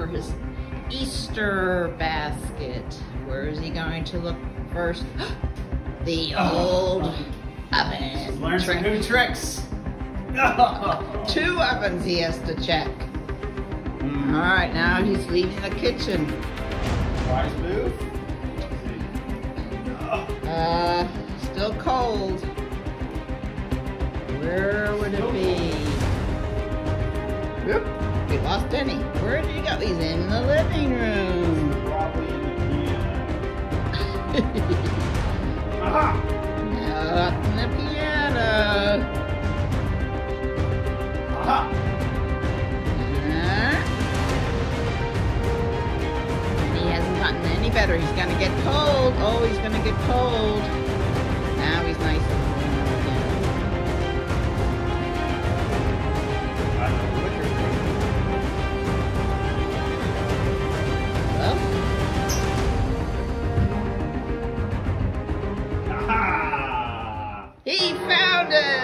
for his Easter basket. Where is he going to look first? the old oven. Learn some new tricks. Two ovens he has to check. Mm. All right, now he's leaving the kitchen. Wise move. Uh, still cold. Where Denny. Where did he go? He's in the living room. Probably in the piano. Aha! In the piano. Aha! And he hasn't gotten any better. He's gonna get cold. Oh, he's gonna get cold. found it.